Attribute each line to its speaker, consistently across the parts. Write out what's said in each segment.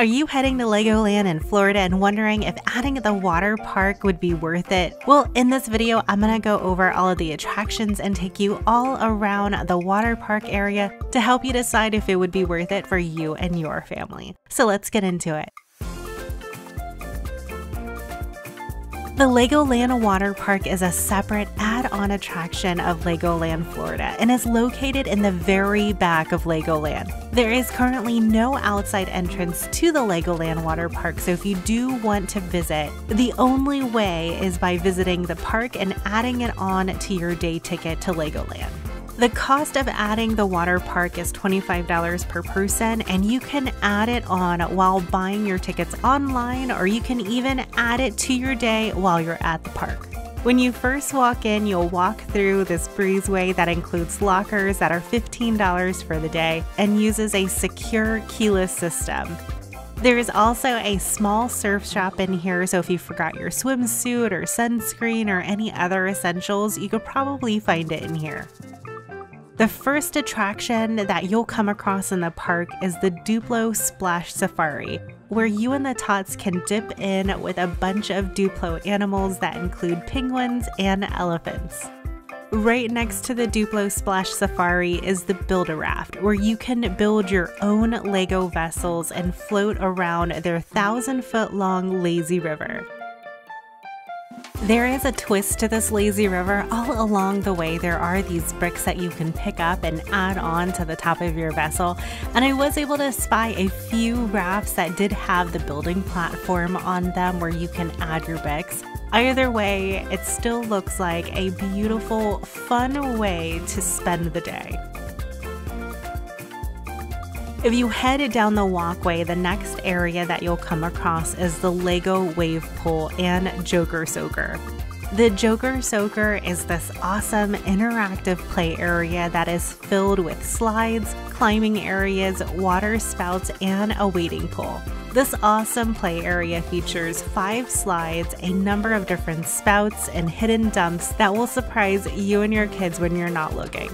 Speaker 1: Are you heading to Legoland in Florida and wondering if adding the water park would be worth it? Well, in this video, I'm gonna go over all of the attractions and take you all around the water park area to help you decide if it would be worth it for you and your family. So let's get into it. The Legoland Water Park is a separate add on attraction of Legoland, Florida, and is located in the very back of Legoland. There is currently no outside entrance to the Legoland Water Park, so if you do want to visit, the only way is by visiting the park and adding it on to your day ticket to Legoland. The cost of adding the water park is $25 per person, and you can add it on while buying your tickets online, or you can even add it to your day while you're at the park. When you first walk in, you'll walk through this breezeway that includes lockers that are $15 for the day and uses a secure keyless system. There is also a small surf shop in here, so if you forgot your swimsuit or sunscreen or any other essentials, you could probably find it in here. The first attraction that you'll come across in the park is the Duplo Splash Safari, where you and the tots can dip in with a bunch of Duplo animals that include penguins and elephants. Right next to the Duplo Splash Safari is the Build-A-Raft, where you can build your own Lego vessels and float around their thousand foot long lazy river. There is a twist to this lazy river. All along the way, there are these bricks that you can pick up and add on to the top of your vessel. And I was able to spy a few rafts that did have the building platform on them where you can add your bricks. Either way, it still looks like a beautiful, fun way to spend the day. If you head down the walkway, the next area that you'll come across is the Lego Wave Pool and Joker Soaker. The Joker Soaker is this awesome interactive play area that is filled with slides, climbing areas, water spouts, and a wading pool. This awesome play area features five slides, a number of different spouts, and hidden dumps that will surprise you and your kids when you're not looking.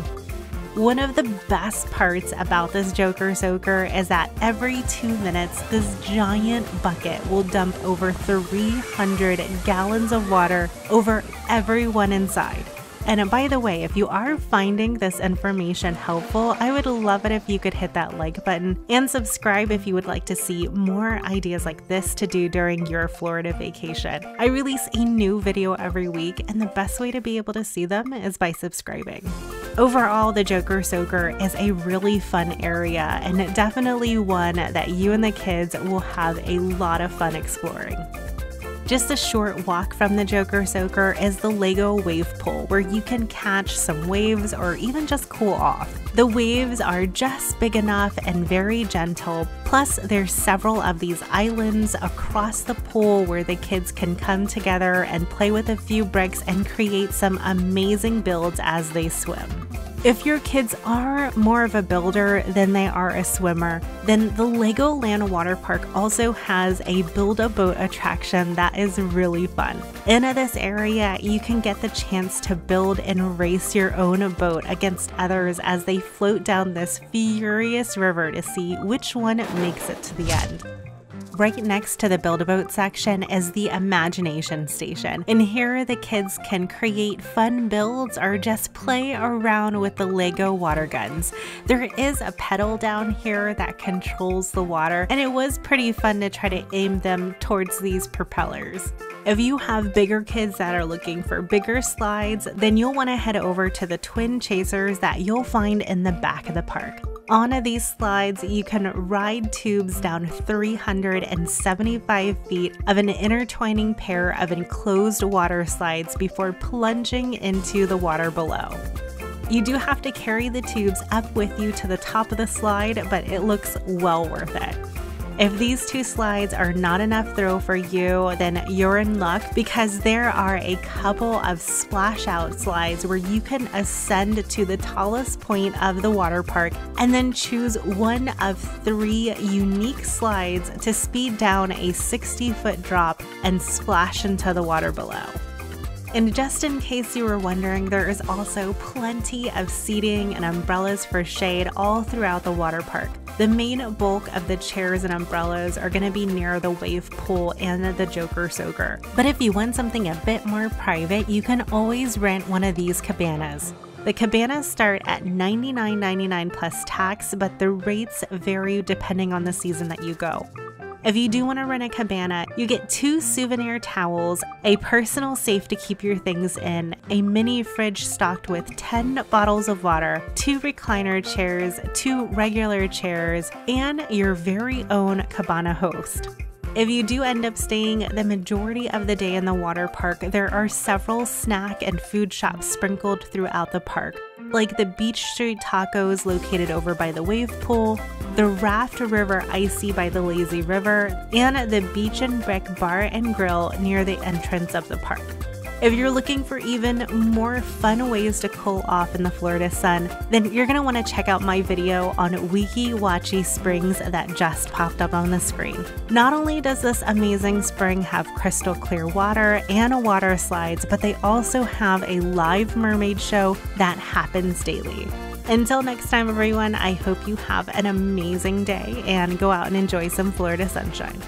Speaker 1: One of the best parts about this Joker Soaker is that every two minutes, this giant bucket will dump over 300 gallons of water over everyone inside. And uh, by the way, if you are finding this information helpful, I would love it if you could hit that like button and subscribe if you would like to see more ideas like this to do during your Florida vacation. I release a new video every week, and the best way to be able to see them is by subscribing. Overall, the Joker Soaker is a really fun area and definitely one that you and the kids will have a lot of fun exploring. Just a short walk from the Joker Soaker is the Lego Wave Pool, where you can catch some waves or even just cool off. The waves are just big enough and very gentle, plus, there's several of these islands across the pool where the kids can come together and play with a few bricks and create some amazing builds as they swim. If your kids are more of a builder than they are a swimmer, then the Legoland Water Park also has a build a boat attraction that is really fun. In this area, you can get the chance to build and race your own boat against others as they float down this furious river to see which one makes it to the end. Right next to the Build a Boat section is the Imagination Station, and here the kids can create fun builds or just play around with the Lego water guns. There is a pedal down here that controls the water, and it was pretty fun to try to aim them towards these propellers. If you have bigger kids that are looking for bigger slides, then you'll want to head over to the Twin Chasers that you'll find in the back of the park. On these slides, you can ride tubes down 375 feet of an intertwining pair of enclosed water slides before plunging into the water below. You do have to carry the tubes up with you to the top of the slide, but it looks well worth it. If these two slides are not enough throw for you, then you're in luck because there are a couple of splash out slides where you can ascend to the tallest point of the water park and then choose one of three unique slides to speed down a 60 foot drop and splash into the water below. And just in case you were wondering, there is also plenty of seating and umbrellas for shade all throughout the water park. The main bulk of the chairs and umbrellas are going to be near the wave pool and the Joker Soaker. But if you want something a bit more private, you can always rent one of these cabanas. The cabanas start at $99.99 plus tax, but the rates vary depending on the season that you go. If you do want to rent a cabana, you get two souvenir towels, a personal safe to keep your things in, a mini fridge stocked with 10 bottles of water, two recliner chairs, two regular chairs, and your very own cabana host. If you do end up staying the majority of the day in the water park, there are several snack and food shops sprinkled throughout the park, like the Beach Street Tacos located over by the wave pool, the Raft River Icy by the Lazy River, and the Beach and Brick Bar and Grill near the entrance of the park. If you're looking for even more fun ways to cool off in the Florida sun, then you're going to want to check out my video on Weeki Wachee Springs that just popped up on the screen. Not only does this amazing spring have crystal clear water and water slides, but they also have a live mermaid show that happens daily. Until next time, everyone, I hope you have an amazing day and go out and enjoy some Florida sunshine.